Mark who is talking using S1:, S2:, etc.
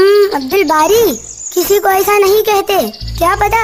S1: हम्म, अब्दुल बारी किसी को ऐसा नहीं कहते। क्या पता